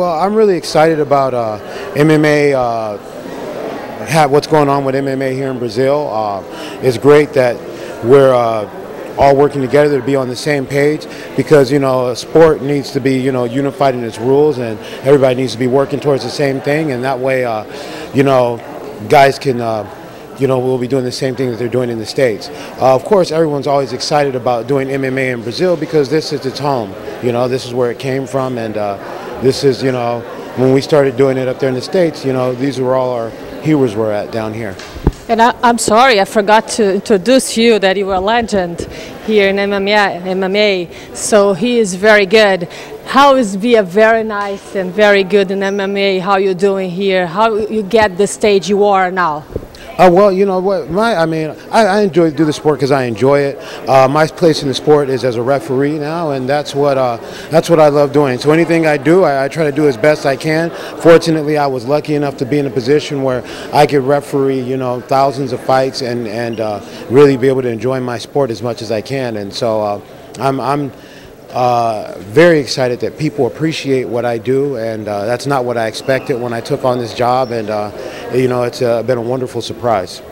well, I'm really excited about uh, MMA. Uh, have what's going on with MMA here in Brazil. Uh, it's great that we're uh, all working together to be on the same page because you know a sport needs to be you know unified in its rules and everybody needs to be working towards the same thing and that way uh, you know guys can uh, you know, we'll be doing the same thing that they're doing in the States. Uh, of course, everyone's always excited about doing MMA in Brazil because this is its home. You know, this is where it came from, and uh, this is, you know, when we started doing it up there in the States, you know, these were all our heroes were at down here. And I, am sorry, I forgot to introduce you that you were a legend here in MMA, MMA. So he is very good. How is Via very nice and very good in MMA? How you doing here? How you get the stage you are now? Uh, well, you know what? My, I mean, I, I enjoy do the sport because I enjoy it. Uh, my place in the sport is as a referee now, and that's what uh, that's what I love doing. So anything I do, I, I, try to do as best I can. Fortunately, I was lucky enough to be in a position where I could referee, you know, thousands of fights and and uh, really be able to enjoy my sport as much as I can. And so uh, I'm I'm uh, very excited that people appreciate what I do, and uh, that's not what I expected when I took on this job. And uh, you know, it's uh, been a wonderful surprise.